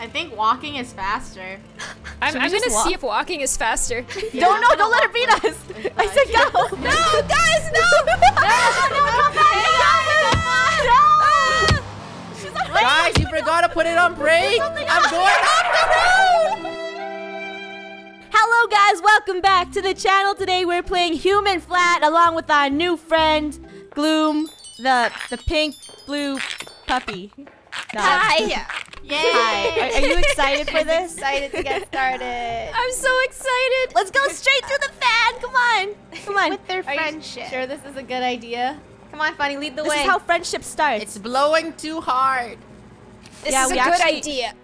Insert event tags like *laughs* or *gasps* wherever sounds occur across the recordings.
I think walking is faster. I'm, I'm gonna walk? see if walking is faster. Yeah, *laughs* Don't I'm no, don't let her beat us. *laughs* I said go. no, guys, no! *laughs* Guys, you forgot to put it on brake. I'm going off the road. Hello guys, welcome back to the channel. Today we're playing Human Flat along with our new friend Gloom, the the pink blue puppy. No. Hi! *laughs* Yay! Hi. Are, are you excited for *laughs* this? Excited to get started. *laughs* I'm so excited! Let's go straight to the fan. Come on. Come on. With their Are you friendship. sure this is a good idea? Come on, Funneh, lead the This way. This is how friendship starts. It's blowing too hard. This Yeah, is a good actually- idea.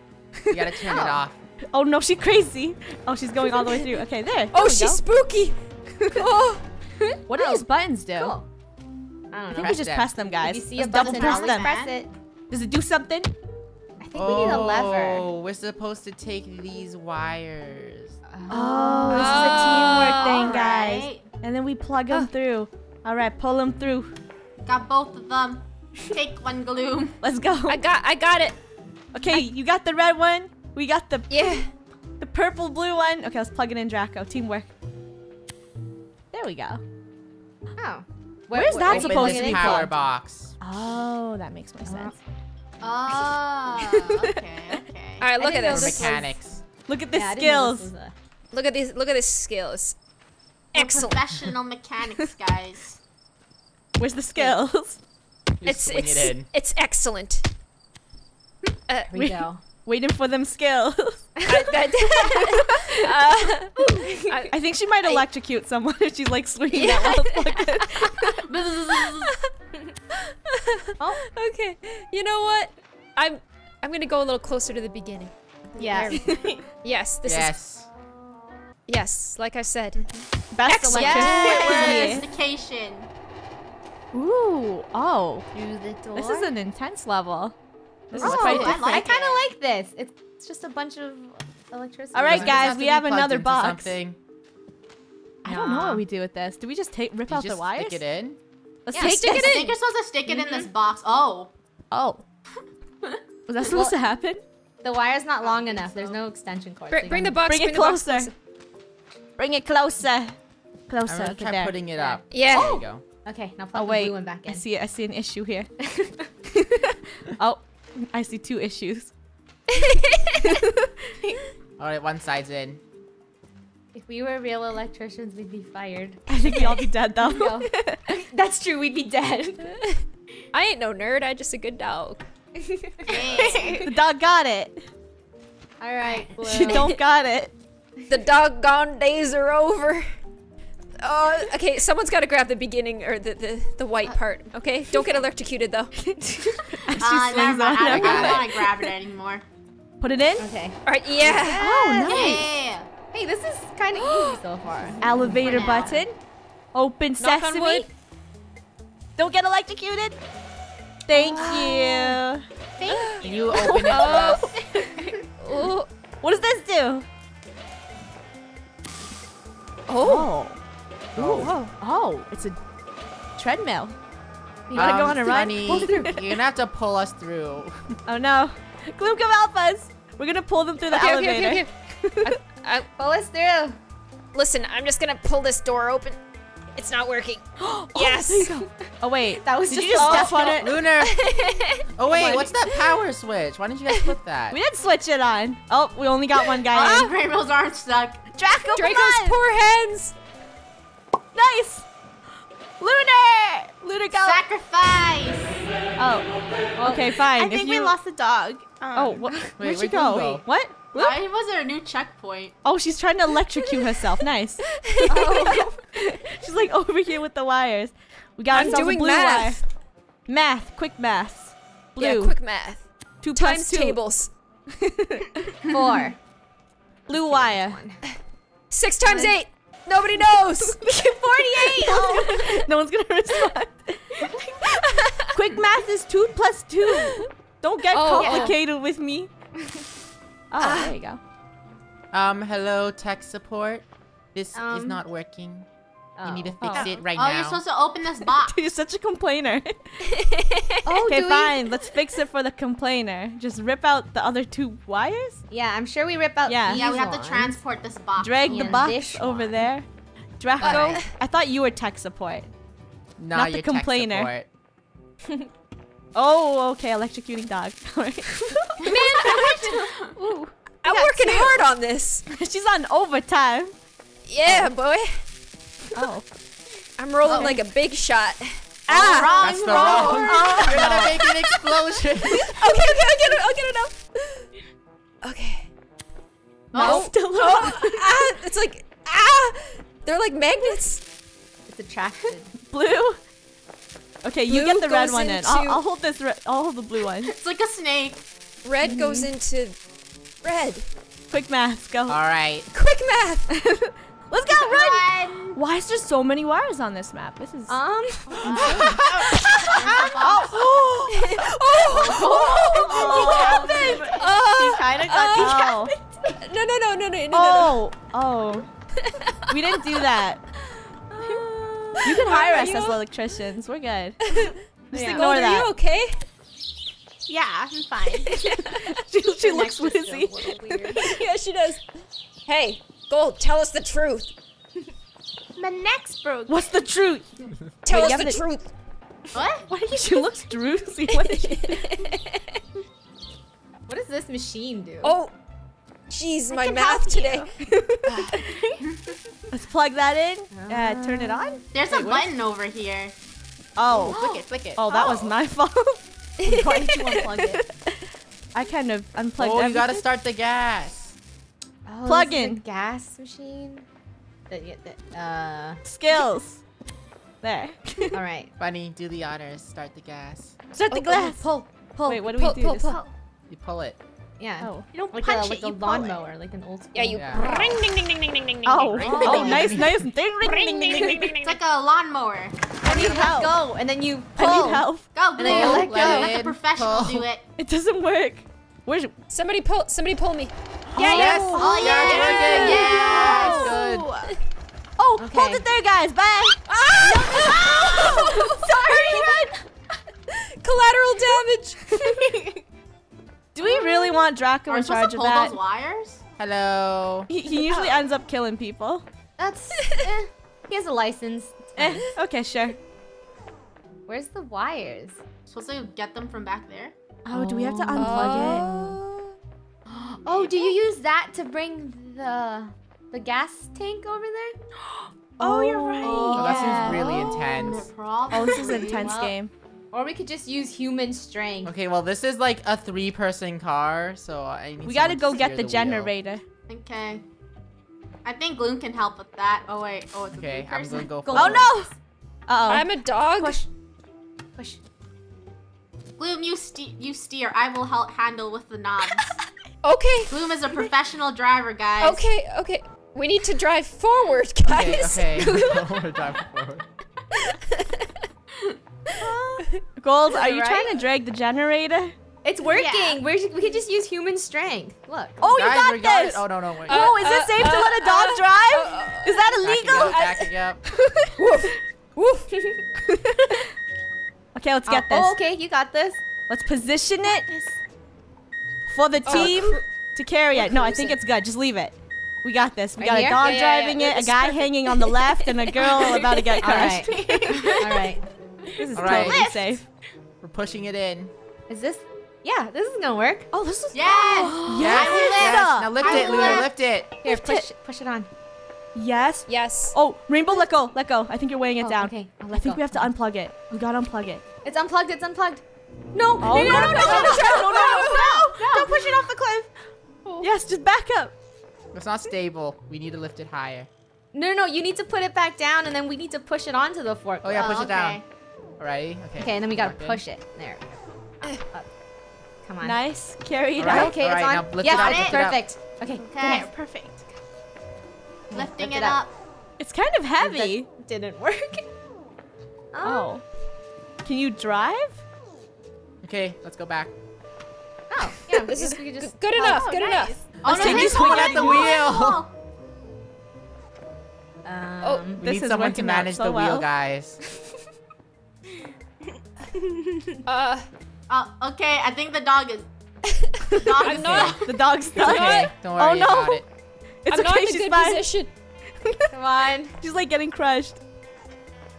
You gotta turn it Oh. off. oh no, she's crazy. Oh, she's going all the way through. Okay, there. Oh, there she's go. spooky! oh. What do oh. these buttons do? Cool. I I don't think know. we Press just them. press them, guys. If you see Let's a double button, press always them. press it. Does it do something? I think we need a lever. Oh, we're supposed to take these wires. Oh, this is a ah. teamwork thing, All guys. right. And then we plug them Huh. Ah. through. All right, pull them through. Got both of them. Take one gloom. Let's go. I got I got it. Okay, you got the red one. We got the Yeah. the purple blue one. Okay, let's plug it in, Draco. Teamwork. There we go. Oh. Where's that where- supposed to this be power plugged? box. Oh, that makes more sense. Oh, okay, okay. All right, look at know For this. this was- mechanics. Look at the Yeah, I didn't know this skills. a- Look at these. Look at these skills. We're Excellent. professional mechanics, guys. Where's the skills? *laughs* Just It's swing it's it in. it's excellent. Uh, Here we go. Waiting for them skills. *laughs* I, that- uh, *laughs* I- I think she might electrocute someone *laughs* if she's like swinging that while it's plugged in. oh, okay. You know what? I'm I'm gonna go a little closer to the beginning. Yeah. *laughs* Yes, this is yes. yes. Like I said, Best Excellent. electricity. Sophistication. Ooh, oh. Through the door. This is an intense level. This is Oh, quite I different. like I kind of like this. It's, it's just a bunch of electricity. All right, Does guys, have we have another box. Something? I don't know what we do with this. Do we just take rip You out just the wires? stick it in. Let's Yeah, take stick this. it I in. think you're supposed to stick it in this mm-hmm. box. Oh. Oh. *laughs* Was that supposed to happen? The wire's not long enough. There's no extension cord. Br- bring the box. Bring it the box closer. Bring it closer. Closer. I'm gonna try there. putting it up. Yeah. There you oh. go. Okay, now oh, plug Oh the blue one back in. I in. see. I see an issue here. *laughs* *laughs* oh, I see two issues. *laughs* All right, one side's in. If we were real electricians, we'd be fired. I think we'd all be dead though. Go. *laughs* That's true. We'd be dead. *laughs* I ain't no nerd. I just a good dog. The dog got it. All right. She don't got it. The doggone days are over. Uh, okay, someone's got to grab the beginning or the, the, the white part. Okay, don't get electrocuted though. As *laughs* *laughs* she Uh, swings never mind. I don't, don't want to grab it anymore. Put it in. Okay. All right, yeah. Oh, nice. Yeah. Hey, this is kind of *gasps* easy so far. Elevator button. Open Knock on sesame. wood. Don't get electrocuted. Thank *gasps* you. Can *gasps* you You open it for us? *laughs* What does this do? Oh. Ooh. Oh. Oh, it's a treadmill. You Um, wanna go on a run? Funneh, Pull through. *laughs* You're gonna have to pull us through. *laughs* Oh no. Gloom, come help us. We're gonna pull them through the Okay, okay, elevator. okay, okay. *laughs* I, I, Pull us through. listen, I'm just gonna pull this door open. It's not working. *gasps* Oh, *gasps* Yes. there you go. Oh wait. That was Did just you just step on it? Lunar. Oh wait, What? what's that power switch? Why didn't you guys put that? We didn't switch it on. Oh, we only got one guy Oh, in. Rainbow's arm stuck. Draco, Draco's poor hands. Nice. Lunar. Lunar, go. Sacrifice. Oh. Okay, fine. I if think you... we lost the dog. Um, Oh, what? Wait, where'd she where'd go? go? What? Gloom? Why was there a new checkpoint? Oh, she's trying to electrocute *laughs* herself. Nice. *laughs* she's like over here with the wires. We got I'm ourselves doing a blue math. wire. Math, quick math. Blue. Yeah, quick math. Two plus Times two. tables. *laughs* Four. Blue wire. Six times eight. Nobody knows. *laughs* 48. *laughs* no one's gonna respond. *laughs* quick math is two plus two. Don't get Oh, yeah. complicated with me. Oh, there you go. Um, hello, tech support. This is Um, not working. You need to Oh. fix it right Oh, now. Oh, you're supposed to open this box. *laughs* You're such a complainer. *laughs* *laughs* Oh, Okay, do we- fine. Let's fix it for the complainer. Just rip out the other two wires. Yeah, I'm sure we rip out. Yeah. these yeah, we have ones. to transport this box. Drag the box over one. there. Draco, Alright. I thought you were tech support. Nah, not the you're complainer. support. Oh, okay. Electrocuting dog. Alright. I'm working hard on this. She's on overtime. Yeah, oh. boy. Oh. I'm rolling like a big shot. Ah, wrong, That's the wrong. wrong. *laughs* You're gonna make an explosion. *laughs* Okay, okay, I'll get it. I'll get it now. Okay. Oh, Still Oh, *laughs* ah, it's like ah, they're like magnets. It's attracted. blue. Okay, you get the red one in. I'll, I'll hold this. Re- I'll hold the blue one. it's like a snake. Red goes into red. Quick math. Go. All right. Quick math. Let's go. Run. Run. Why is there so many wires on this map? This is. Um. *laughs* *laughs* oh, oh, kind of got oh. no, no, no, no, no, no, no, no. Oh. Oh. we didn't do that. *laughs* You can hire Are us you as o- electricians. We're good. Just Yeah. ignore Gold, that. Are you okay? Yeah, I'm fine. she she looks wizzy. yeah, she does. Hey, Gold, tell us the truth. My neck's broke. What's the truth? *laughs* Tell Wait, us have the truth. What? Why do you? She looks druzy. *laughs* What is she? What does this machine do? Oh, jeez, my math today. *laughs* Let's plug that in. Uh, turn it on. There's a button over here. Oh. Flick it, flick it. Oh, that was my fault. I'm going to unplug it. I kind of unplugged Oh, you gotta start the gas. Oh, plug this is a in. gas machine. The, the, uh. skills. There. All right. Bunny, do the honors. Start the gas. Start the Oh, glass. Pull. Pull. Wait, what do we do? pull, Just- pull. You pull it. Yeah. Oh. You don't Like a, punch like it, a you pull it. lawnmower, like an old school. Yeah, you. Yeah. Ring, ding, ding, ding, ding, ding, ding, ding. Oh, oh, ding, ding, nice, nice. Ding, ding, ding, ding, ding, ding. It's like a lawnmower. I need help. go, and then you I pull. need help. Go, And then you let Let go. the professional Pull. do it. It doesn't work. Where's? Somebody pull. Somebody pull me. Yeah, yes. Oh, yeah. yeah. Yes. Oh. Good. Oh, Okay. hold it there, guys. Bye. Ah! *laughs* Collateral damage. Do we really want Draco Are we in supposed charge to of pull that? those wires? Hello. He, he *laughs* usually ends up killing people. That's. *laughs* eh, he has a license. Eh, okay, sure. Where's the wires? Supposed to get them from back there? Oh, do we have to unplug it? Oh, do you use that to bring the the gas tank over there? *gasps* Oh, you're right. Oh, that yeah. seems really intense. Probably. Oh, this is an *laughs* intense Well, game. Or we could just use human strength. Okay, well, this is like a three-person car, so I need We gotta someone go to get steer the wheel. generator. Okay. I think Gloom can help with that. Oh wait. Oh, it's a Okay, blue I'm gonna go. Go. Oh no! Uh I'm a dog. Push. Push. Gloom, you ste- you steer. I will help handle with the knobs. *laughs* Okay. Gloom is a professional driver, guys. Okay. Okay. We need to drive forward, guys. okay. *laughs* We're driving forward. *laughs* Gold, are you Right? trying to drag the generator? It's working. Yeah. We're, we could just use human strength. Look. Oh, you got we got this! it. Oh no, no, wait. Uh, Whoa, is it uh, safe to uh, let a dog uh, drive? uh, is that Backing illegal? up, backing *laughs* up. Woof. Woof. okay, let's get Oh, this. Oh, okay, you got this. Let's position it for the Oh, team cru- to carry it. No, I think it's good. Just leave it. We got this. We Right got here? a dog Yeah, yeah, yeah. driving Yeah, it, a guy hanging on the left, and a girl *laughs* about to get All right. crushed. All right. This is All right. totally safe. We're pushing it in. Is this? Yeah, this is gonna work. Oh, this is Yes. *gasps* Yes, yes. Now lift I it, Lunar. lift. Lift it. Here, push, push it on. yes. Yes. Oh, Rainbow, let go, let go. I think you're weighing it Oh, down. okay. I'll I think go. we have to unplug it. We gotta unplug it. It's unplugged. It's unplugged. No. Oh, no, no, no, no, no, no, no, no, no, Don't push it off the cliff. Yes, just back up. It's not stable. We need to lift it higher. No, no, no. You need to put it back down, and then we need to push it onto the fork. Oh yeah, push Oh, it down. okay. Alrighty. Okay. Okay, and then we gotta push it. There. Up, up. Come on. Nice. Carry it All right. out. Okay, it's right, on. now lift up, lift it up. perfect. Okay. Okay, perfect. Lifting it up. It's kind of heavy. Didn't work. Oh. Can you drive? Okay, let's go back. Oh, yeah. This is we just. good Oh, enough. Good nice. enough. Oh, Let's no, take he's this swing at the wheel. Um, We this need is someone to manage so the wheel, guys. *laughs* Uh, Oh, okay. I think the dog is. The *laughs* dog is not. The dog's stuck. Okay, don't Oh, worry no. about it. It's I'm not okay, in a she's good fine. position. *laughs* Come on. She's like getting crushed.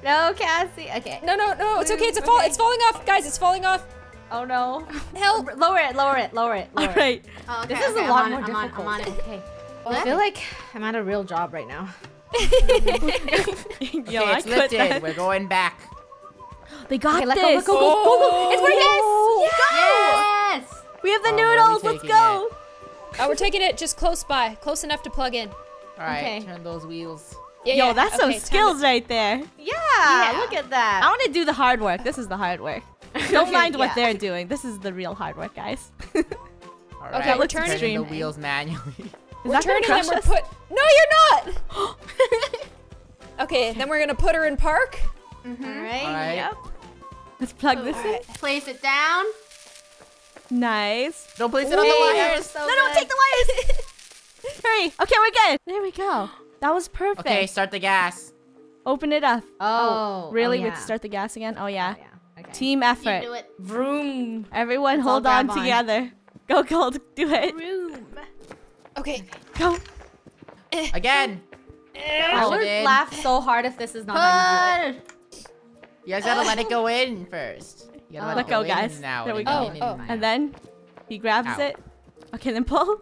No, Cassie. Okay. No, no, no. It's okay. It's a fall. Okay. It's falling off, guys. It's falling off. Oh no. Help. Lower it. Lower it. Lower it. Lower All right. Oh, okay, This is okay, a I'm lot on more it, I'm on it, difficult. I'm on it. Okay. Well, I feel like I'm at a real job right now. *laughs* Yo, Okay, I it's quit lifted. that. We're going back. They got Okay, let this. go, let go, go, go, go. It's working. Yes. Yes. We have the Oh, where are we noodles. Let's taking go. Oh, we're taking it just close by, close enough to plug in. All right, Okay. turn those wheels. Yeah, Yo, yeah, that's okay, some time skills right there. Yeah, Yeah. Look at that. I want to do the hard work. This is the hard work. *laughs* Don't mind what Yeah. they're doing. This is the real hard work, guys. *laughs* *laughs* All Okay, right, we're turning turning. the wheels manually. Is We're turning crush and we're us? put. No, you're not. okay, then we're gonna put her in park. All All right. right. Yep. Let's plug this in. Place it down. Nice. Don't place it on the wires. so No, no, take the wires. Hurry. Okay, we're good. There we go. That was perfect. Okay, start the gas. Open it up. Oh. oh really? Oh, We have to start the gas again? Oh, yeah. Oh, yeah. Okay. Team You effort. do it. Vroom. Everyone Let's hold on on. together. Go, Gold. Do it. Vroom. Okay. Go. Eh. Again. Eh. I Push would laugh so hard if this is not how you do it. You guys gotta let it oh. go in first. You gotta Oh. let, Let it go, guys. Now. There we and go. Oh, and oh. And then he grabs Ow. it. Okay, then pull.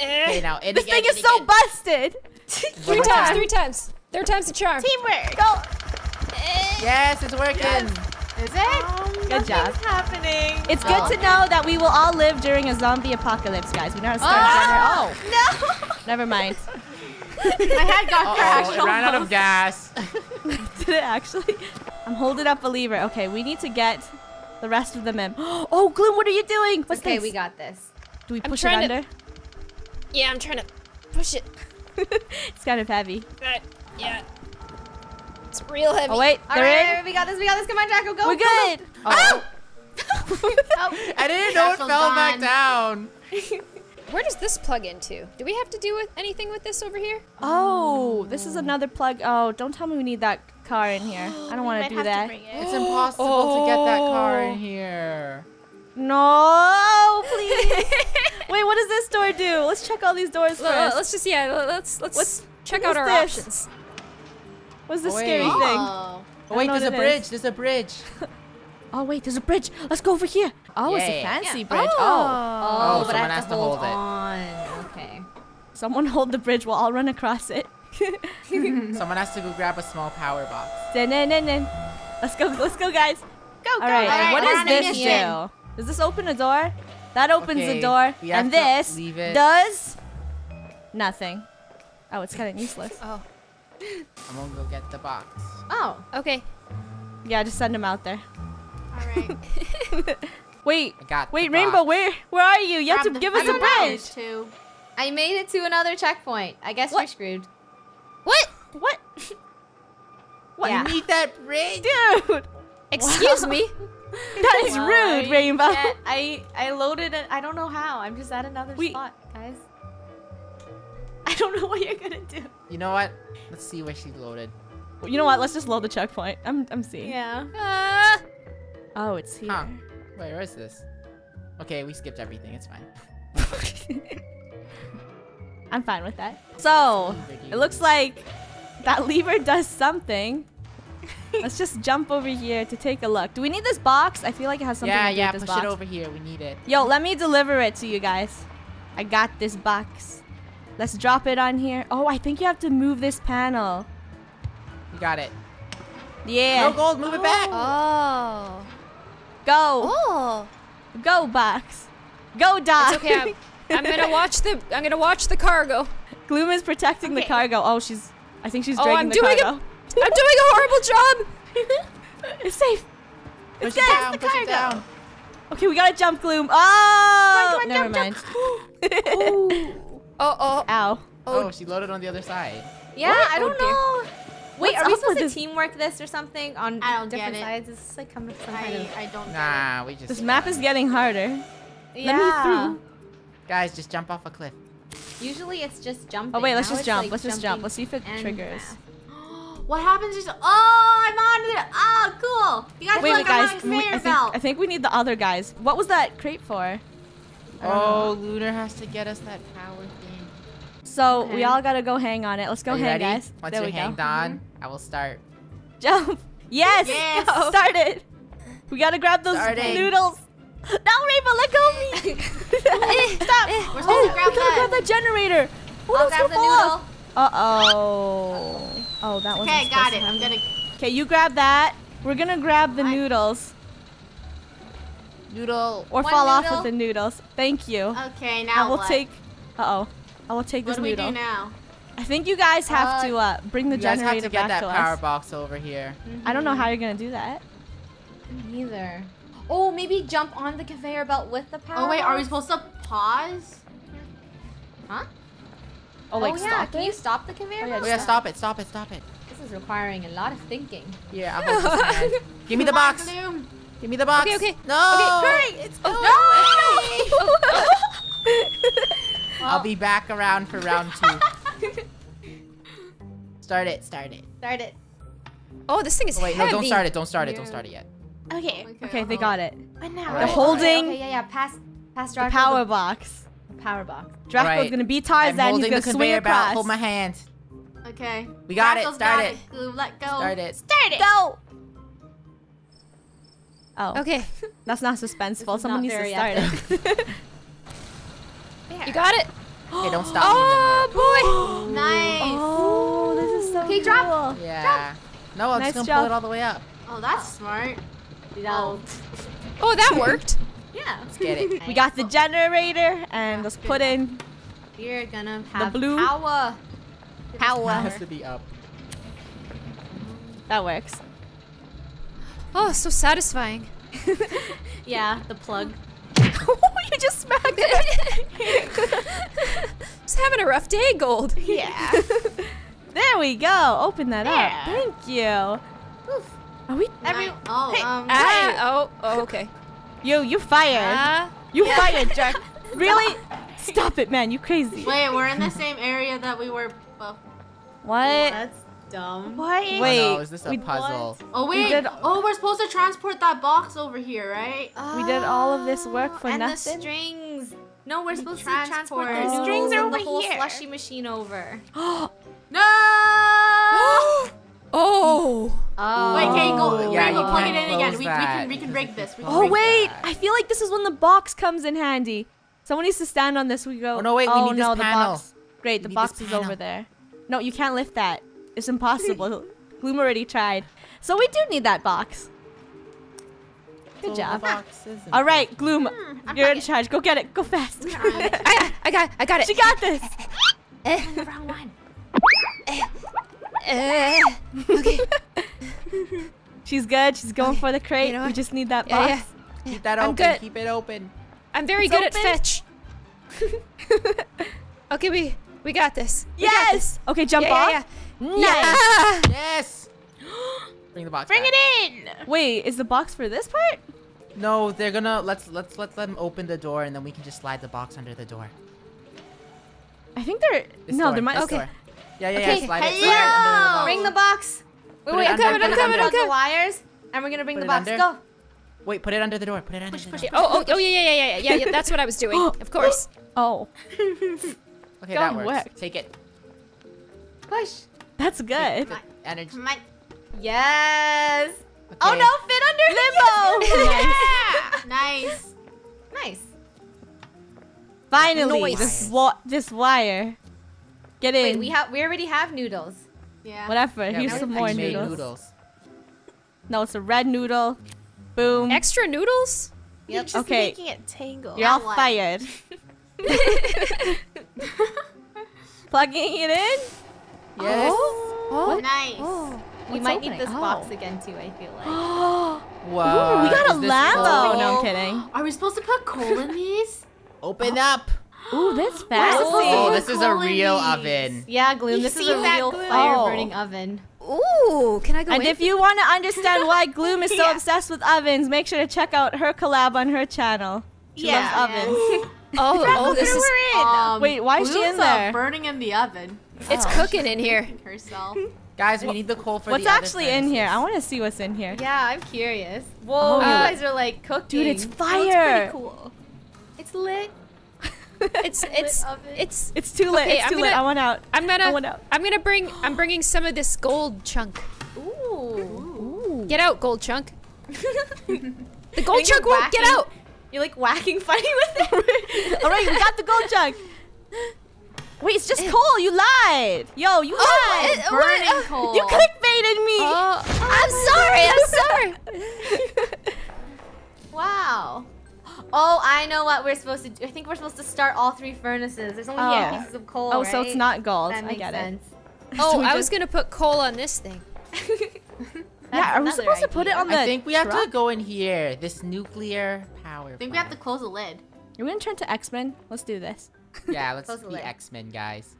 Eh. Okay, now in This again, thing is so again. busted. Three times. Three times. Third time's the charm. Teamwork. Go. Yes, it's working. Is it? Good job. happening. It's Oh. good to know that we will all live during a zombie apocalypse, guys. We know how to start Oh. a generator. Oh, *laughs* never mind. My head got Uh crashed. oh, it ran out of *laughs* gas. *laughs* Did it actually? I'm holding up a lever. Okay, we need to get the rest of them in. *gasps* Oh, Gloom, what are you doing? What's okay, this? we got this. Do we I'm push it trying to- under? Yeah, I'm trying to push it. it's kind of heavy. But, yeah. It's real heavy. Oh wait, All they're right, we got this. We got this. Come on, Jacko. Go. We're go, go. good. Oh, oh. *laughs* oh, I didn't know it Jackal's fell back down. *laughs* Where does this plug into? Do we have to do with anything with this over here? Oh, this is another plug. Oh, don't tell me we need that car in here. I don't *gasps* want to do that. It's impossible to get that car Oh. in here. No, please. *laughs* Wait, what does this door do? Let's check all these doors L- first. let's just yeah. l- Let's let's check out our this? options. What's this Wait. scary thing? Oh. Oh, wait, there's a bridge. is. There's a bridge. Oh wait, there's a bridge. Let's go over here. Oh, it's a fancy Yeah. bridge. Oh. Oh, Oh, oh but I someone have has to to hold, hold it. on. Okay. someone hold the bridge. We'll run across it. *laughs* Someone has to go grab a small power box. Dun, dun, dun, dun. Let's go. Let's go, guys. Go, All right. All right, what does this ignition. do? Does this open a door? That opens the door. And this leave it. does nothing. Oh, it's kind of useless. Oh, I'm gonna go get the box. Oh. okay. Yeah, just send him out there. All right. *laughs* Wait. I got Wait, Rainbow, box. where where are you? You have to the give us a food bridge. Too. I made it to another checkpoint. I guess we're screwed. What? What? *laughs* What? Yeah. You need that bridge. Dude, Excuse me. *laughs* that is Well, rude, I Rainbow. I I loaded it. I don't know how. I'm just at another We- spot, guys. I *laughs* don't know what you're gonna do. You know what? Let's see where she loaded. You know what? Let's just load the checkpoint. I'm I'm seeing. Yeah. Uh, Oh, it's here. Huh. Wait, where is this? Okay, we skipped everything. It's fine. *laughs* I'm fine with that. So, it looks like that lever does something. Let's just jump over here to take a look. Do we need this box? I feel like it has something yeah, to do yeah. with Push this box. it over here. We need it. Yo, let me deliver it to you guys. I got this box. Let's drop it on here. Oh, I think you have to move this panel. You got it. Yeah. No gold. Move it back. oh. oh. Go. Oh. Go, box. Go, Doc. It's okay. I'm, I'm gonna *laughs* watch the. I'm gonna watch the cargo. Gloom is protecting the cargo. Oh, she's. I think she's dragging Oh, dragging I'm the doing cargo. a. *laughs* I'm doing a horrible job. *laughs* It's safe. Push good. it down. The Push it cargo. down. Okay, we gotta jump, Gloom. Oh, Come on, never jump, mind. Oh oh. Ow. Oh. oh, she loaded on the other side. Yeah, What? I Oh, don't dear. know. Wait, What's are we supposed to this? teamwork this or something on I don't different get it. sides? Is this like come some kind I, of I don't. Nah, we just. This map is getting harder. yeah. Let me through. Guys, just jump off a cliff. Usually it's just jumping. Oh wait, let's Now just jump. like, let's just jump. Let's see if it triggers. *gasps* What happens is oh, I'm on it. Oh, cool. You guys Wait, look, wait, guys. I'm on a we- I, conveyor think, belt. I think we need the other guys. What was that crate for? Oh, Lunar has to get us that power thing. So Okay. we all gotta go hang on it. Let's go Are hang, ready? guys. Once there you're we go. hanged on, I will start. *laughs* Jump. Yes. Yes. Go. Start it. We gotta grab those Starting. noodles. No, Rainbow, let go of me. *laughs* Eh, Stop. Eh, we're oh, supposed Oh, to grab we gotta grab that. that generator. Oh, I'll that's grab the noodle. Uh-oh. Oh, that was Okay, got it. I'm gonna. Okay, you grab that. We're gonna grab the I- noodles. Noodle. Or One fall off noodle. with the noodles. Thank you. Okay, I now will what? take... Uh-oh. I will take this What this do we do now? I think you guys have Uh, to uh, bring the generator. You guys generator have to get that to power us. box over here. I don't know how you're gonna do that. Neither. Oh, maybe jump on the conveyor belt with the power. Oh wait, are we supposed to pause? Huh? Oh, like oh yeah. stop Can it? you stop the conveyor Oh, yeah, belt? Oh yeah, stop it, stop it, stop it. This is requiring a lot of thinking. Yeah, I'll hold his hand. Give me the Come box. Gloom. Give me the box. Okay, okay. No. Okay, hurry. It's Oh, going *laughs* *laughs* I'll be oh. back around for round two. *laughs* start it, start it. Start it. Oh, this thing is Oh, wait, heavy. no, don't start it, don't start it, don't start it yet. Okay. Okay, they got it. But now They're They're holding Okay, yeah, yeah. Pass, pass the Draco power box. the power box. Draco's Alright. gonna be I'm Tarzan. He's gonna the swing conveyor belt. across. Hold my hand. Okay. We got it, start got it. Gloom, let go. Start it. Start it. Go. Oh, Okay, *laughs* that's not suspenseful. Someone not needs to very start it. *laughs* you got it. *gasps* Okay, don't stop Oh boy. *gasps* Nice. oh, this is so Okay, cool. drop. me. Yeah. No, I'm Nice just gonna job. pull it all the way up. Oh, that's smart. No. Oh. *laughs* oh, that worked. Yeah. *laughs* Let's get it. We got the generator, and let's put in We're gonna have blue- power. It power. has to be up. That works. Oh, so satisfying. *laughs* Yeah, the plug. You *laughs* just smacked it. *laughs* Just having a rough day, Gold. yeah. *laughs* there we go. Open that There. up. Thank you. Are we? Every- Oh, Hey, um. Ah, oh, oh, okay. You, you fired. Ah, you fired, Jack. really? Stop it, man. You crazy. Wait, we're in the same area that we were. bef- What? That's dumb. What? Oh, Wait. no, is this a we, puzzle? Oh wait. did- Oh, we're supposed to transport that box over here, right? we did all of this work for and nothing? the strings. No, we're supposed transport. to transport The the oh. strings strings are and the over whole here. slushy machine over. *gasps* No. oh. *gasps* Oh. Wait, okay, go. Oh, yeah, Rainbow, you plug it in again. We, we can we can break this. We can Oh break wait, that. I feel like this is when the box comes in handy. Someone needs to stand on this. We go. Oh, no, wait, we oh need this no, the panel. box. Great, the box is over there. No, you can't lift that. It's impossible. *laughs* Gloom already tried. So we do need that box. Good So job. *laughs* All right, Gloom, hmm, I'm you're in charge. Go get it. Go fast. *laughs* I, I got, I got it. she got this. Round one. Okay. She's good. She's going for the crate. know we just need that box. yeah. Keep that I'm open. good. Keep it open. I'm very It's good open. at fetch. okay, we we got this. We got Yes. this. Okay, jump Yeah, off. Yeah, Nice. yeah. Yes. *gasps* Bring the box. Bring back. it in. Wait, is the box for this part? No, they're gonna let's let's let them open the door and then we can just slide the box under the door. I think they're This no, door, there might. this Okay. door. Yeah, yeah, Okay, yeah. Slide it. hello. Slide it under the box. Bring the box. Wait, Put wait, it I'm under, coming, put I'm it coming. under. Plug the wires, and we're gonna bring Put the it box. under. Go. Wait, put it under the door. Put it under the door. Oh, oh, oh, yeah, yeah, yeah, yeah, yeah, yeah. That's what I was doing. *gasps* Of course. *gasps* Oh, Okay, God, that works. worked. Take it. Push. That's good. Good energy. Come on. Yes. Okay. Oh no, fit under limbo. *laughs* Nice. nice. Finally, Noise. this wa- this wire. Get in. Wait, we have we already have noodles. Yeah. Whatever. Yeah, Here's some more noodles. noodles. No, it's a red noodle. Boom. Extra noodles? Yep. okay. Making it tangle. You're all Now what? fired. *laughs* *laughs* Plugging it in. Yes. Oh. Nice. Oh. We might opening? need this Oh. box again too. I feel like. *gasps* Whoa. Ooh, we got a is this Lambo. full? No, I'm kidding. Are we supposed to put coal in *laughs* these? Open up. Ooh, that's We're fast. supposed to Oh, this is a real oven. Yeah, Gloom. You This is a real Gloom? fire Oh. burning oven. Ooh, can I go And in? if you want to understand why Gloom is so *laughs* Yeah. obsessed with ovens, make sure to check out her collab on her channel. She Yeah. loves ovens. *laughs* Oh, oh, this is Um, Wait, why is she in uh, there? burning in the oven it's oh. cooking in here. *laughs* herself. Guys, we need the coal for What's the other actually in here? I want to see what's in here. Yeah, I'm curious. Oh, Whoa, you yeah. guys are like cooking. Dude, it's Oh, it's pretty cool. It's lit. *laughs* It's it's oven. it's. It's too lit. Okay, it's I'm too lit. gonna- I want out. I'm gonna I want out. I'm gonna bring I'm bringing some of this gold chunk. Ooh. Ooh. Get out, gold chunk. *laughs* The gold chunk won't get out. You're like whacking Funneh with it. All right, we got the gold chunk. Wait, it's just coal. You lied. Yo, you Oh, lied. it- Burning uh, what? coal. You clickbaited me. Oh, oh I'm sorry. I'm sorry. *laughs* wow. Oh, I know what we're supposed to do. I think we're supposed to start all three furnaces. There's only Oh. eight pieces of coal. oh, so it's not gold. That I get sense. it. *laughs* Oh, we I just- was gonna put coal on this thing. *laughs* Yeah, are we another supposed to put it on the I think we have to go in here. This nuclear power. I think we have to close the lid. Are we gonna turn to X-Men? Let's do this. Yeah, let's Close be. X-Men, guys.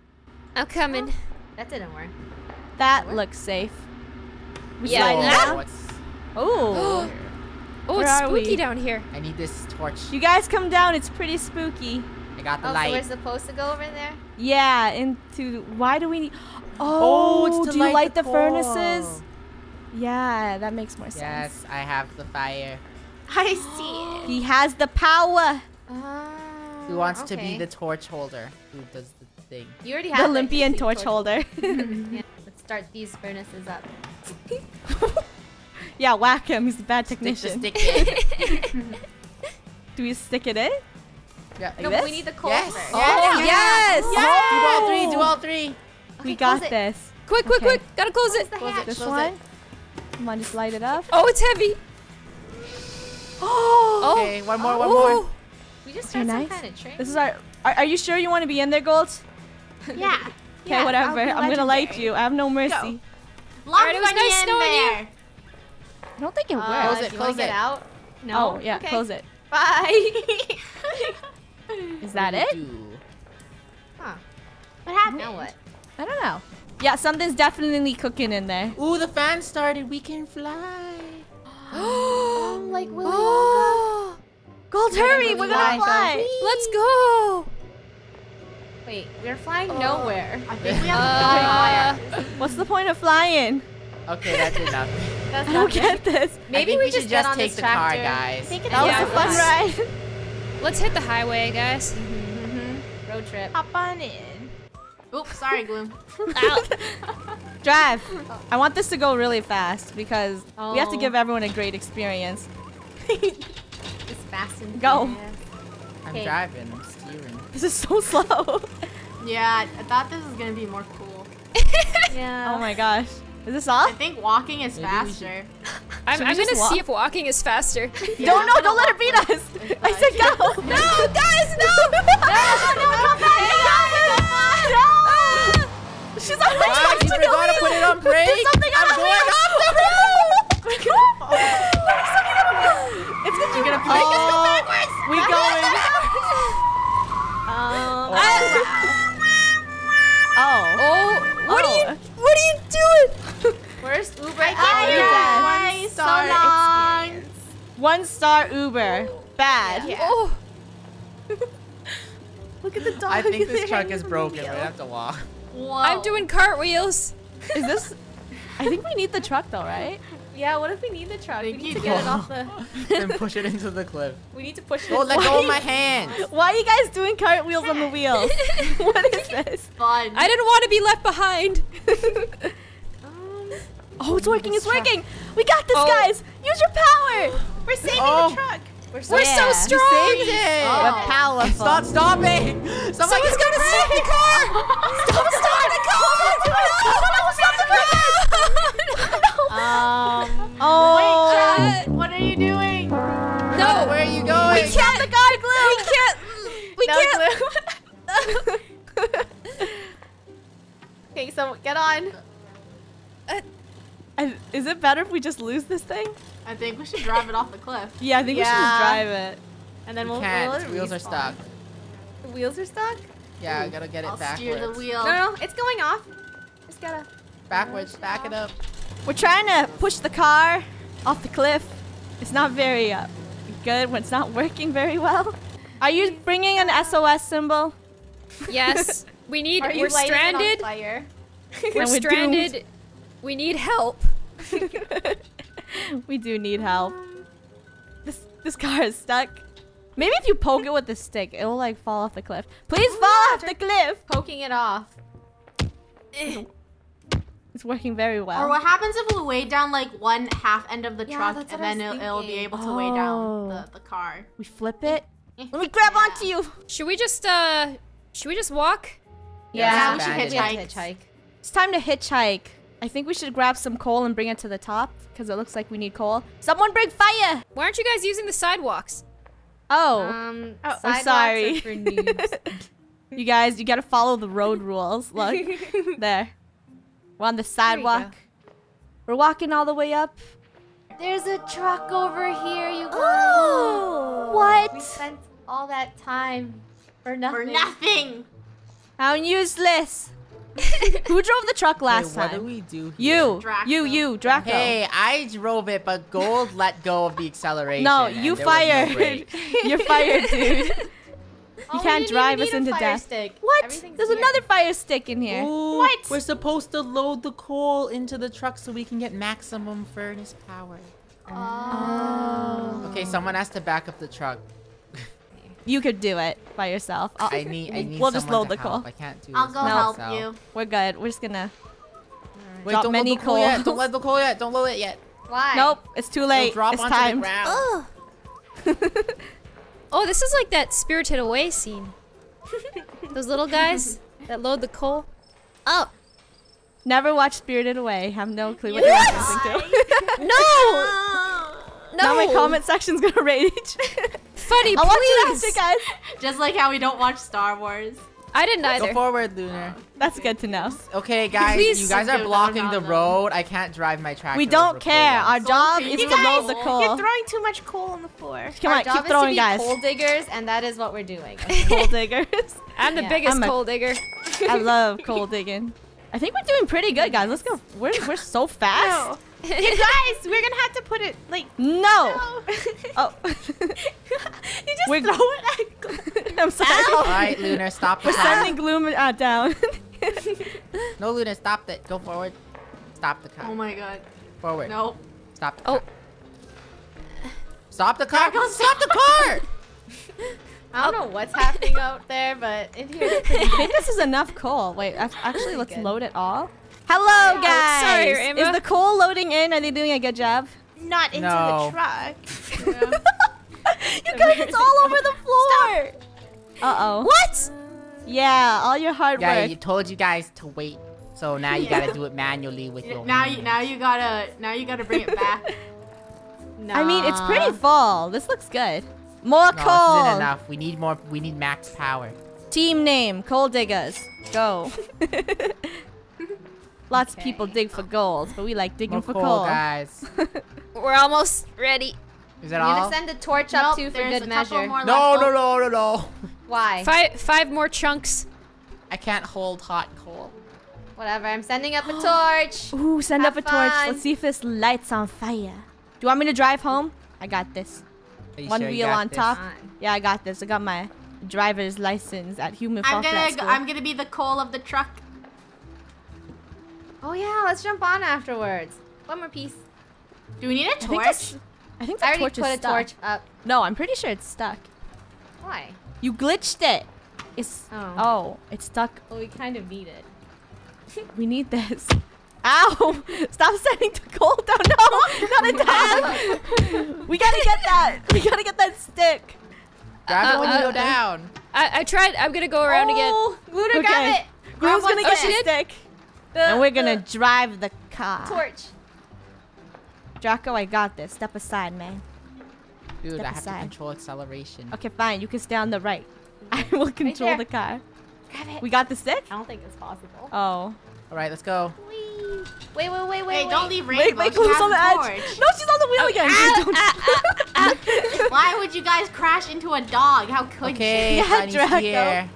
I'm coming. That didn't work. That looks safe. We Yeah, slide that- Oh. *gasps* Oh, it's spooky we? down here. I need this torch. You guys come down. It's pretty spooky. I got the Oh, so light. we're supposed to go over there? Yeah, into why do we need? Oh, Oh, it's to do you light light the the, furnaces? Yeah, that makes more sense. Yes, I have the fire. I see it. He has the power. Ah, Who wants to be the torch holder? Who does the thing? You already have The have Olympian torch holder. *laughs* yeah, let's start these furnaces up. *laughs* yeah, whack him. He's a bad Stick the technician. stick *laughs* in. Do we stick it in? yeah. Like no, this? but we need the coal Yes. first. Oh, yes! Oh, do all three. Do all three. we got this. Quick, quick, Okay. quick! Gotta close it. the Close it. This Close one. it. Come on, just light it up. Oh, it's heavy. Oh, *gasps* Okay, one more. One more. Oh, We just Okay, start some kind of train. this is our. Are, are you sure you want to be in there, Gold? *laughs* Yeah. Okay, Yeah, whatever. I'll be I'm gonna light you. I have no mercy. Lock Alright, it was nice in knowing you. I don't think it Uh, works. Close do it, you wanna close get it. out? No. Oh yeah, Okay. close it. Bye. Is that it? do do? huh. What happened? Now what? I don't know. Yeah, something's definitely cooking in there. Ooh, the fan started. We can fly. *gasps* Um, like Willy Wonka. Oh. Gold, hurry! We're gonna fly. fly. Let's go. Wait, we're flying nowhere. I think we have to Uh, What's the point of flying? Okay, that's enough. *laughs* That's I don't get this. I Maybe think we, we should just get just on take this the car, guys. I think That was a fun let's- ride. let's hit the highway, guys. Mhm. Road trip. Hop on in. Oops, sorry, Gloom. *laughs* Ow. Drive. I want this to go really fast because we have to Oh. give everyone a great experience. *laughs* It's fast and Go. furious. I'm Okay. driving. I'm steering. This is so slow. *laughs* Yeah, I thought this was gonna be more cool. *laughs* Yeah. oh my gosh. Is this off? I think walking is Maybe faster. I'm, I'm gonna walk? see if walking is faster. *laughs* Don't no, don't let her beat us. I said go. no, guys, no! no, come back. No. She's on the Ah, truck you to the forgot to wheel. put it on brake. There's something I'm on the going wheel. There's something on the wheel. It's gonna, You're gonna oh, us *laughs* go backwards. We going. Um, Oh. Oh, what Oh. are you? What are you doing? *laughs* where's Uber? I Oh, gave you yeah. one So star long. experience. One star Uber. Bad. Yeah. Oh, *laughs* Look at the dog. I think this They're truck is broken. wheel. We have to walk. Whoa. I'm doing cartwheels. Is this? I think we need the truck though, right? Yeah, what if we need the truck? We need you. to get it off *laughs* the. then push it into the cliff. *laughs* We need to push it. Don't let go of my hands. *laughs* Why are you guys doing cartwheels on the wheels? what is this? fun. I didn't want to be left behind. Um, Oh, it's working! It's working! We got this, Oh. guys! Use your power! we're saving Oh. the truck. We're, We're Yeah. so You strong. Saved it. Oh. We're powerful. Stop stopping. Someone Someone's gonna stop the car. Stop, stop the car. Um. Oh! Uh, what are you doing? no, Where are you going? we can't. The car glue. We can't. We No can't. glue. *laughs* okay, so get on. And is it better if we just lose this thing? I think we should drive it off the cliff. *laughs* Yeah, I think we should just drive it. And then We we'll. can't. we'll The wheels are stuck. The wheels are stuck. Yeah, I gotta get it I'll steer the wheel. No, no, it's going off. Just gotta. Backwards. Back it up. We're trying to push the car off the cliff. It's not very uh, good when it's not working very well. Are you bringing an SOS symbol? Yes. *laughs* We need. Are you we're lighting it on stranded. We're we're stranded. We need help. *laughs* we do need help. This this car is stuck. Maybe if you poke it with the stick, it will like fall off the cliff. Please fall off the cliff. Poking it off. It's working very well. Or what happens if we weigh down like one half end of the Yeah, truck and then it'll, it'll be able to weigh down Oh. the, the car. we flip it. *laughs* Let me grab Yeah. onto you. Should we just uh? Should we just walk? Yeah, we should abandoned. hitchhike. hitchhike. It's time to hitchhike. I think we should grab some coal and bring it to the top because it looks like we need coal. Someone bring fire. Why aren't you guys using the sidewalks? Oh, Um, Oh, I'm sorry. are for noobs. *laughs* you guys, you gotta follow the road rules. Look, *laughs* there. We're on the sidewalk. We're walking all the way up. There's a truck over here, you guys. Oh, what? We spent all that time for nothing. For nothing! How useless. *laughs* Who drove the truck last Wait, what do time? we do? here? You, Draco. you, you, Draco. Hey, I drove it, but Gold let go of the acceleration. no, you there was no fired. *laughs* You're fired, dude. *laughs* Oh, we can't drive us into death. Stick. What? Everything's There's here. another fire stick in here. Ooh, What? We're supposed to load the coal into the truck so we can get maximum furnace power. Oh. Okay, someone has to back up the truck. *laughs* You could do it by yourself. I'll- I need. I need. We'll just load to the help. coal. I can't do I'll this go by help myself. you. We're good. We're just gonna. Wait, Drop don't many load the coal yet. Don't load the coal yet. Don't load it yet. Why? Nope, it's too It'll late. drop it's onto time. the ground. Oh. *laughs* oh, this is like that Spirited Away scene. *laughs* Those little guys that load the coal. Oh Never watched Spirited Away. Have no clue what you're referencing to. no! *laughs* No! Now my comment section's gonna rage. Funneh, *laughs* I'll watch it after, guys. Just like how we don't watch Star Wars. I didn't either. Go either. forward, Lunar. That's good to know. Okay, guys, Please. you guys are blocking the road. I can't drive my tractor. We don't care. coal. Our job okay. is You to guys- load the coal. You're throwing too much coal on the floor. Come Our on, job keep is throwing, to be guys. coal diggers, and that is what we're doing. *laughs* Coal diggers. I'm the Yeah. biggest I'm a- coal digger. I love *laughs* coal digging. I think we're doing pretty good, guys. Let's go. We're, we're so *laughs* fast. No. *laughs* you guys, we're gonna have to put it like. No. No. *laughs* Oh. you just We're- throw it at. I'm sorry. All right, Lunar, stop the We're car. sending gloom uh, down. No, Lunar, stop it. Go forward. Stop the car. Oh my god. Forward. No. Stop the Oh. Stop the car. Stop the car. I don't know what's happening out there, but in here I think *laughs* this is enough coal. Wait, actually, let's Good. load it all. Hello, guys. sorry, Rainbow. Is the coal loading in? Are they doing a good job? Not into No. the truck. *laughs* You *laughs* guys, it's all over the floor. Uh oh. What? Yeah, all your hard Yeah, work. you told you guys to wait. So now you gotta do it manually with your. Now you now you gotta now you gotta bring it back. I mean, it's pretty full. This looks good. More No, this coal. isn't enough. We need more. We need max power. Team name: Coal Diggers. Go. *laughs* Lots of people dig for gold, but we like digging More for coal, coal. guys. *laughs* We're almost ready. Is that I'm all? gonna send a torch up Nope, too for good a couple measure. more No, no, no, no, no. Why? Five five more chunks. I can't hold hot coal. Whatever. I'm sending up a torch. *gasps* Ooh, send Have up a torch. Let's see if this lights on fire. Do you want me to drive home? I got this. Are you One sure you wheel got on this? top. Fine. Yeah, I got this. I got my driver's license at Human I'm gonna go, School. I'm gonna be the coal of the truck. Oh yeah, let's jump on afterwards. One more piece. Do we need a I think torch? this- I think the I already torch put is a stuck. torch up. No, I'm pretty sure it's stuck. Why? You glitched it. It's Oh. oh, it's stuck. Well, we kind of need it. We need this. Ow! Stop sending the coal down. No, not a down. *laughs* we gotta get that. We gotta get that stick. Grab it Uh, you uh, go uh, down. I, I tried. I'm gonna go around again. Oh, Lunar Okay. got it. Gloom's gonna get stick. the stick, The, and we're gonna the drive the car. torch. Draco, I got this. Step aside, man. Dude, Step I have aside. to control acceleration. Okay, fine. You can stay on the right. *laughs* I will control there. the car. Grab it. We got the stick. I don't think it's possible. Oh. All right, let's go. Whee. Wait, wait, wait, wait. Hey, don't leave Rainbow. wait, she Gloom's on the a edge. torch. No, she's on the wheel oh, again. Ah, don't- ah, ah, *laughs* Why would you guys crash into a dog? How could Okay, you? Yeah, Draco. here.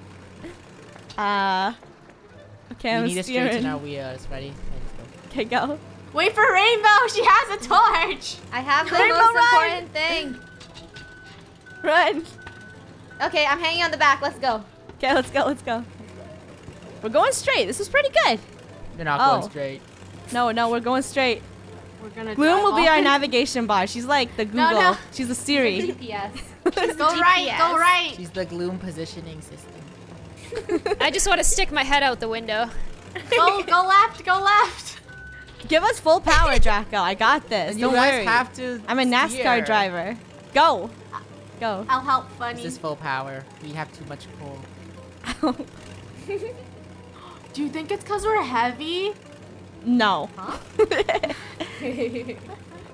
Uh. Okay, I'm need to straighten steering. our wheels. Ready? Okay, go. Wait for Rainbow. She has a torch. I have the Rainbow most run. important thing. Run. Okay, I'm hanging on the back. Let's go. Okay, let's go, let's go. We're going straight. This is pretty good. You're not Oh. going straight. No, no, we're going straight. We're gonna Gloom will be our and- navigation bar. She's like the Google. No, no. She's a Siri. GPS. *laughs* Go right, go right. She's the gloom positioning system. I just want to stick my head out the window. Go, go *laughs* left, go left. Give us full power, Draco. I got this. And Don't you guys worry. have to. I'm a NASCAR steer. driver. Go. Go. I'll help This Funneh. is full power. We have too much coal. *laughs* Do you think it's because we're heavy? no. Huh? *laughs*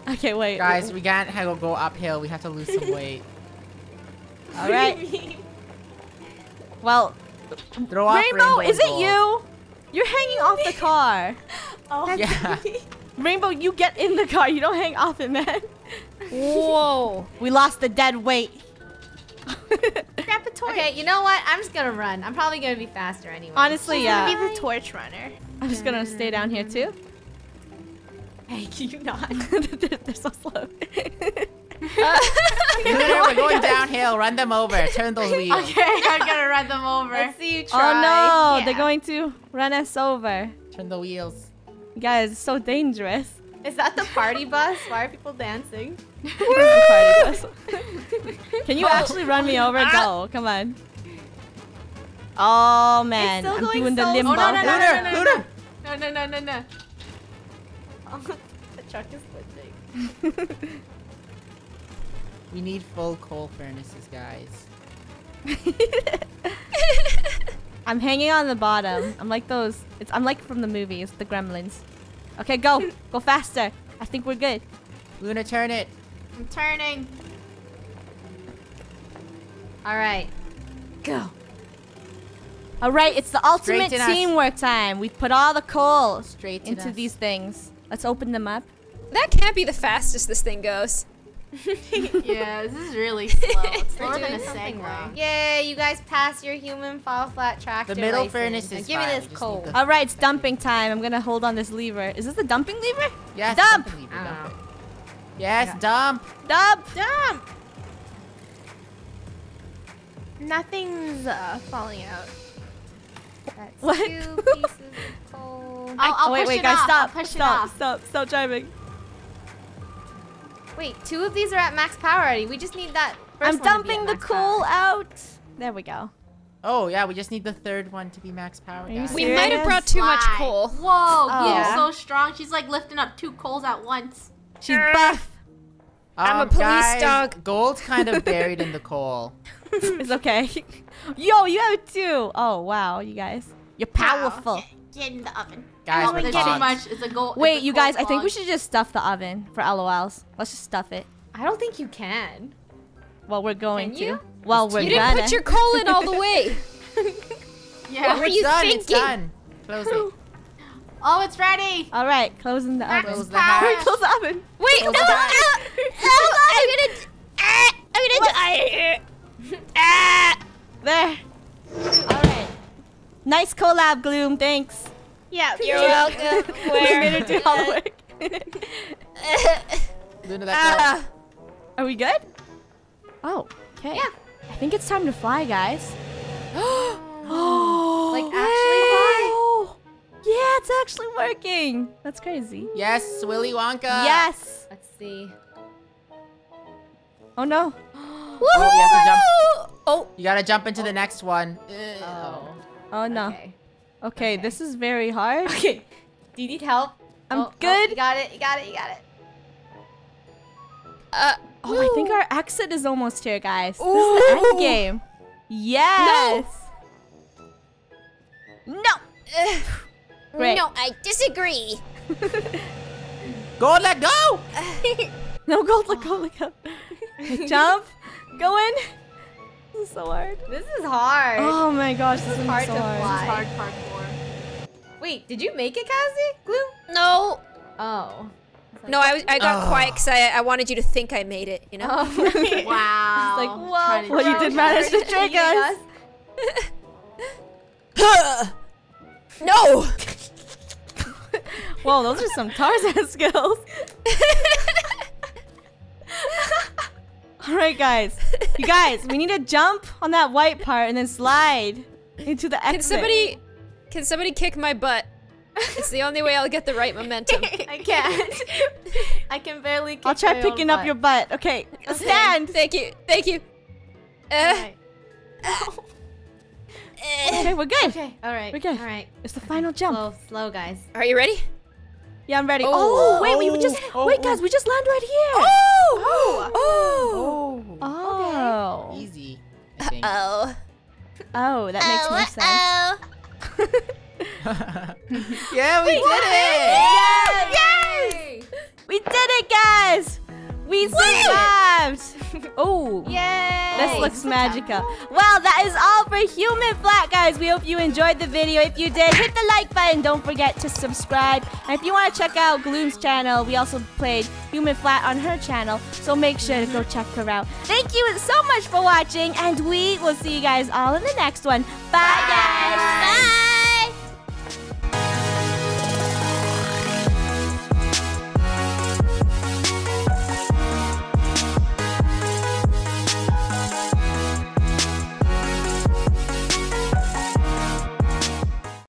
okay, wait. Guys, we can't ha- go uphill. We have to lose some weight. *laughs* All right. Well, Throw off Rainbow, is it and you? You're hanging off the car. *laughs* oh, Yeah. Rainbow, you get in the car. You don't hang off it, man. Whoa. We lost the dead weight. Grab a torch. Okay, you know what? I'm just gonna run. I'm probably gonna be faster anyway. Honestly, She's yeah. gonna be the torch runner. I'm just gonna stay down here too. *laughs* Hey, can you not? *laughs* they're, they're so slow. *laughs* Uh, Lunar, we're going downhill. Run them over. Turn those wheels. Okay, I'm gonna run them over. Let's see you try. oh no, Yeah. they're going to run us over. Turn the wheels. You guys, it's so dangerous. Is that the party bus? Why are people dancing? *laughs* Where's the party *laughs* bus? Can you actually run me over? Ah. Go, come on. Oh man, I'm going doing the limbo. Oh, no, no, no, Lunar, no, no, Lunar. No, no, no, no, no. *laughs* the truck is glitching. We need full coal furnaces, guys. I'm hanging on the bottom. I'm like those. It's I'm like from the movies, the Gremlins. Okay, go, go faster. I think we're good. Luna, turn it. I'm turning. All right. Go. All right, it's the ultimate Straighten us. teamwork time. We put all the coal Straighten into us. these things. Let's open them up. That can't be the fastest this thing goes. *laughs* Yeah, this is really *laughs* slow. It's slower We're than a doing something wrong. Segway. Yay, you guys passed your human fall flat tractor. The middle license. furnace is Give me this coal. the- All right, it's dumping time. I'm gonna hold on this lever. Is this the dumping lever? Yes, Dump. dump. lever, dump don't. Yes, dump. Dump. Dump. Nothing's uh, falling out. That's What? two *laughs* pieces of coal. I'll, I'll oh, wait, push wait, it guys, off. stop. I'll push stop, it off. stop, stop driving. Wait, two of these are at max power already. We just need that. First I'm one to be dumping at the max coal power. out. There we go. Oh, yeah, we just need the third one to be max power, guys. We might have brought too much coal. Whoa, Gloom's Yeah. so strong. She's like lifting up two coals at once. She's buff. I'm a Um, police guys, dog. Gold's kind of *laughs* buried in the coal. it's okay. *laughs* Yo, you have two. Oh wow, you guys, you're powerful. Get in the oven. Guys, we're too much. It's a goal. Wait, a you coal guys, I think we should just stuff the oven for LOLs. Let's just stuff it. I don't think you can. Well, we're going Can to. you? Well, we're You didn't gonna. put your coal in all the *laughs* way. *laughs* Yeah. What were it's you done, It's thinking? done. Close it. *laughs* Oh, it's ready. All right, closing the Max oven. Close the hatch. Close the oven. Wait, Close no, the back. I'm gonna, ah, I'm gonna die. Ah. There. All right. Nice collab, Gloom. Thanks. Yeah. You're welcome. *laughs* We Where? made her do all the work. Luna, that's Ah. Are we good? Oh, okay. Yeah. I think it's time to fly, guys. oh, *gasps* Like, actually fly? wow. Yeah, it's actually working. That's crazy. Yes, Willy Wonka. yes. Let's see. Oh no. *gasps* Oh, you have to jump. Oh, You gotta jump into the next one. Oh. Oh no. Okay. Okay, Okay. this is very hard. *laughs* Okay. Do you need help? I'm Oh, oh, good. you got it. You got it. You got it. uh, Oh, I think our exit is almost here, guys. This is the end game. Yes. No. Great. no, I disagree. *laughs* Gold, let go! *laughs* No gold, let go, let go. Jump. Go in. This is so hard. This is hard. Oh my gosh, this, is is hard so to hard. fly. Hard parkour. Wait, did you make it, Cassie? Glue? No, Oh. no, I was, I got Ugh. quiet because I, I wanted you to think I made it. You know. Oh. *laughs* Wow. like, Trying to Well, you did manage to us. trick us. *laughs* *laughs* no. Whoa, those are some Tarzan skills. All right, guys. You guys, we need to jump on that white part and then slide into the exit. Can somebody, can somebody kick my butt? It's the only way I'll get the right momentum. *laughs* I can't. *laughs* I can barely. Kick I'll try my picking own up your butt. butt. Okay, stand. Thank you, thank you. Uh, Alright. Okay, we're good. Okay. All right. We're good. All right. It's the final jump. Slow, slow, guys. Are you ready? Yeah, I'm ready. Oh, Oh. wait, we just Oh, wait, oh. guys. We just land right here. Oh! Oh. Oh. oh. Okay. Easy. I think. Oh. Oh, that makes more sense. *laughs* yeah, we did it! Yes! We did it, guys! We survived! *laughs* oh. Yay! This looks magical. Well, that is all for Human Flat, guys. We hope you enjoyed the video. If you did, hit the like button. Don't forget to subscribe. And if you want to check out Gloom's channel, we also played Human Flat on her channel. So make sure to go check her out. Thank you so much for watching, and we will see you guys all in the next one. Bye, guys!